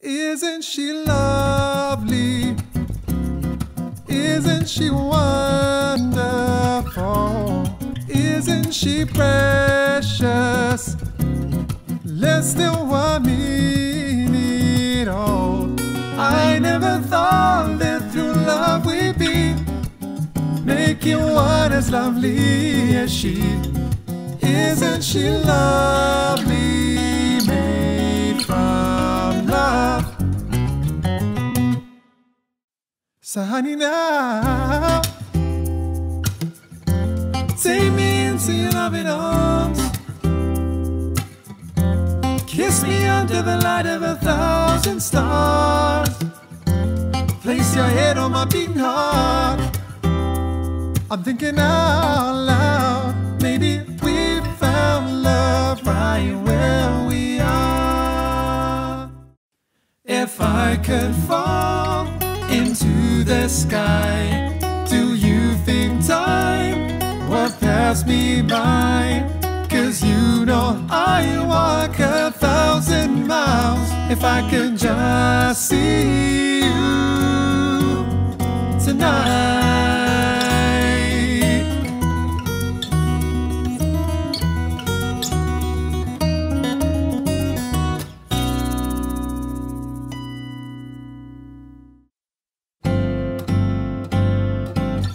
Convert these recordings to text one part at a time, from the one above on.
Isn't she lovely? Isn't she wonderful? Isn't she precious? Less than one minute old. I never thought that through love we'd be making one as lovely as she. Isn't she lovely? Honey, now take me into your loving arms. Kiss me under the light of a thousand stars. Place your head on my beating heart. I'm thinking out loud. Maybe we found love right where we are. If I could fall into the sky, do you think time will pass me by? Cause you know I walk a thousand miles if I could just see you tonight.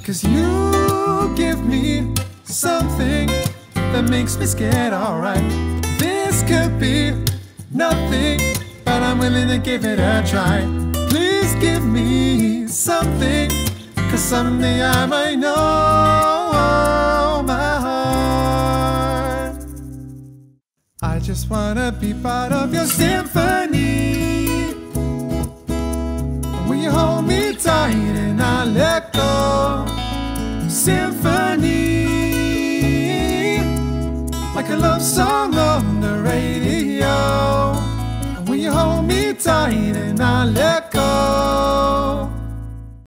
Cause you give me something that makes me scared, alright. This could be nothing, but I'm willing to give it a try. Please give me something, cause someday I might know my heart. I just wanna be part of your symphony. symphony, like a love song on the radio. When you hold me tight and I let